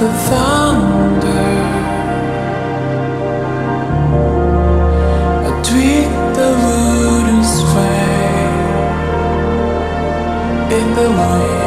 the thunder. I tweak the wooden sway in the wind.